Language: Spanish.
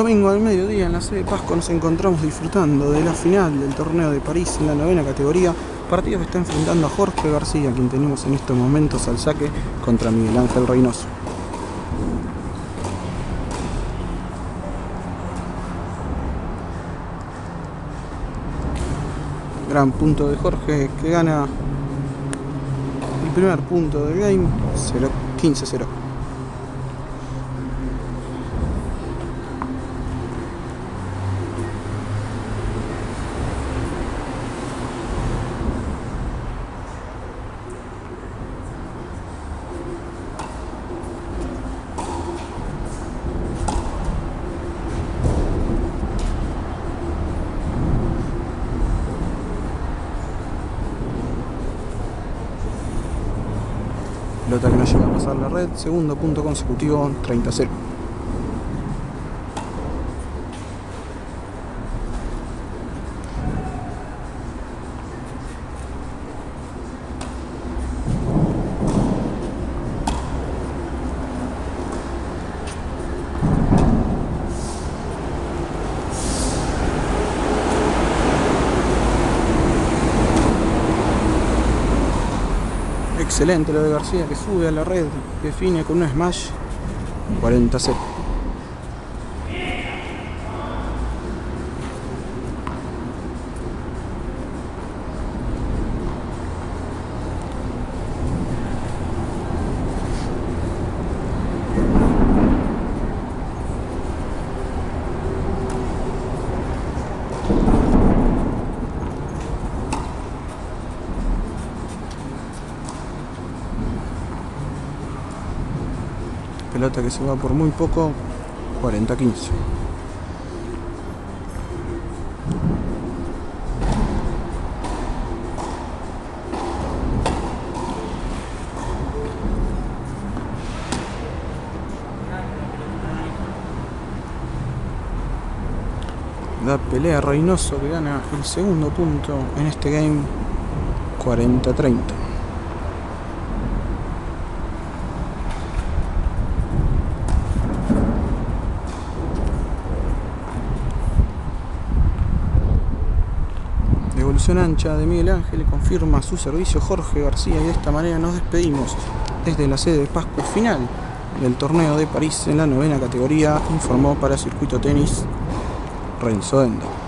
Domingo al mediodía en la sede de Pasco nos encontramos disfrutando de la final del torneo de París en la novena categoría. Partido que está enfrentando a Jorge García, quien tenemos en estos momentos al saque contra Miguel Ángel Reynoso. Gran punto de Jorge que gana el primer punto del game, 15-0. Pelota que no llega a pasar la red, segundo punto consecutivo, 30-0. Excelente lo de García que sube a la red, define con un smash 40 Pelota que se va por muy poco, 40-15. Da pelea Reynoso que gana el segundo punto en este game 40-30. Ancha de Miguel Ángel confirma su servicio Jorge García y de esta manera nos despedimos desde la sede de Pascua final del torneo de París en la novena categoría, informó para Circuito Tenis Renzo Endo.